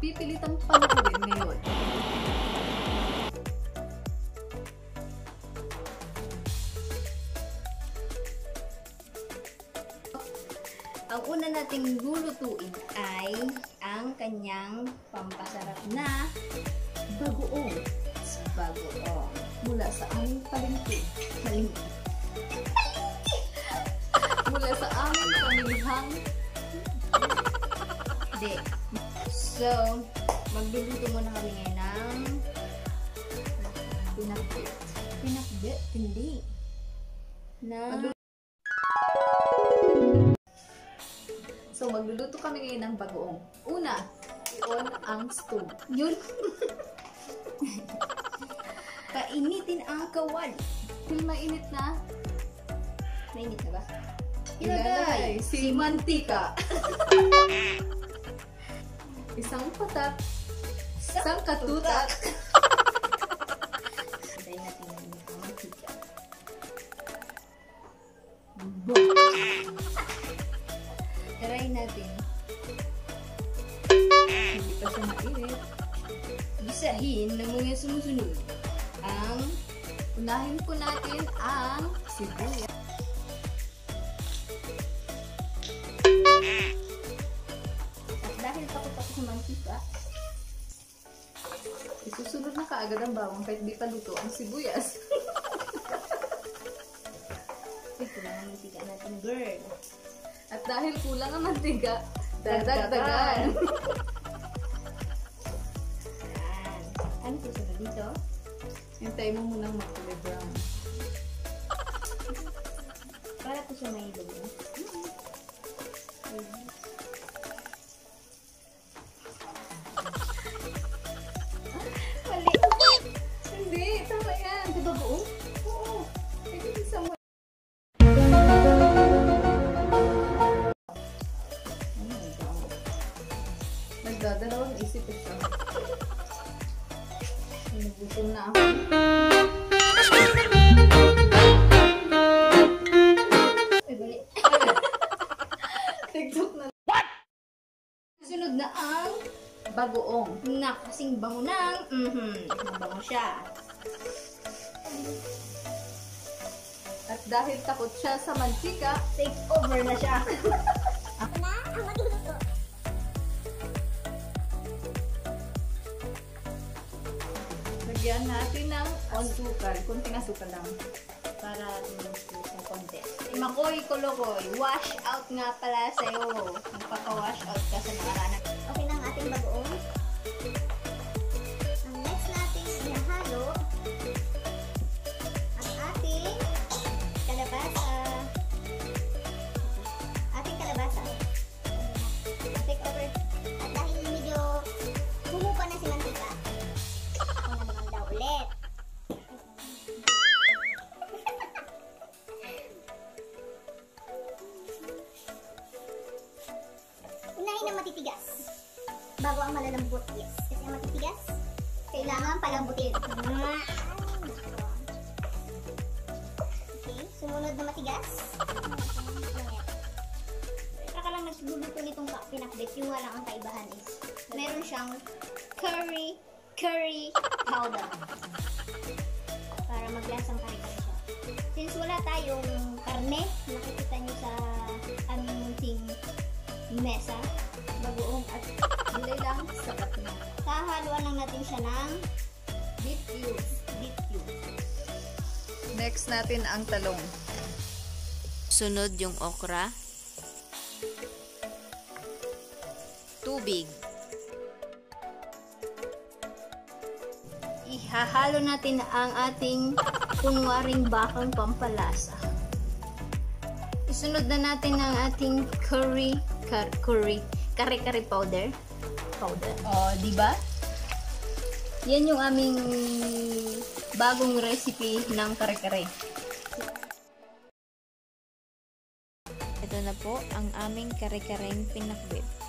ang inyong mapipilitang panoorin ngayon. Ang una nating lulutuin ay ang kanyang pampasarap na bagoong. Bagoong. Mula sa aming palengke. Malingki. Mula sa aming pamilihang Hindi. So, magluluto muna kami ngayon ng pinakbit. pinakbit. Hindi. Na So, magluluto kami ngayon ng bagoong. Una, i-on ang stove. yun. Painitin ang kawali. Till mainit na, Mainit na ba? ilalagay si mantika. Isang patak, isang katutak. Natin yung. Try natin. Hindi pa siya mainit. Gisahin na mga sumusunod. Ang Unahin po natin ang sibuyas. Isusunod na kaagad ang bawang kahit di pa luto ang sibuyas. ay kailangan mantika natin girl. At dahil kulang ang mantika, Dagdagan. dadagdagan. Yan. Ano susunod dito? Hintayin mo munang makulay brown. Para po siya may lulo. Mali. Nagutom na ang Bagoong. na kasing bango ng mhm, mabango siya. At dahil takot siya sa mantika, Take over na siya. lagyan natin ng asukal. Kunting asukal lang. Para tumilis ng konti. Makoy Kolokoy, wash out nga pala sa'yo. Magpapa-wash out ka sa nakaraan. Okay na ang ating bagoong. Matitigas. Bago ang malalambot. Yes. Kasi ang matitigas, kailangan palambutin. Okay. Sumunod na matigas. Saka lang nagluluto nitong pinakbit. Yung lang ang kaibahan is, meron siyang curry, curry powder. Para maglasang kare-kare siya. Since wala tayong karne, nakikita niyo sa aming munting mesa, bagoong at gulay lang, sapat na. kahaluan lang natin siya ng Beef cubes. beef cube. Next natin ang talong. Sunod yung okra. Tubig. Ihahalo natin ang ating kunwaring bakang pampalasa. Sunod na natin ang ating curry, cur- curry, kare-kare powder. Powder. Oh, di ba? Yan yung aming bagong recipe ng kare-kare. Ito na po ang aming kare-kareng pinakbit.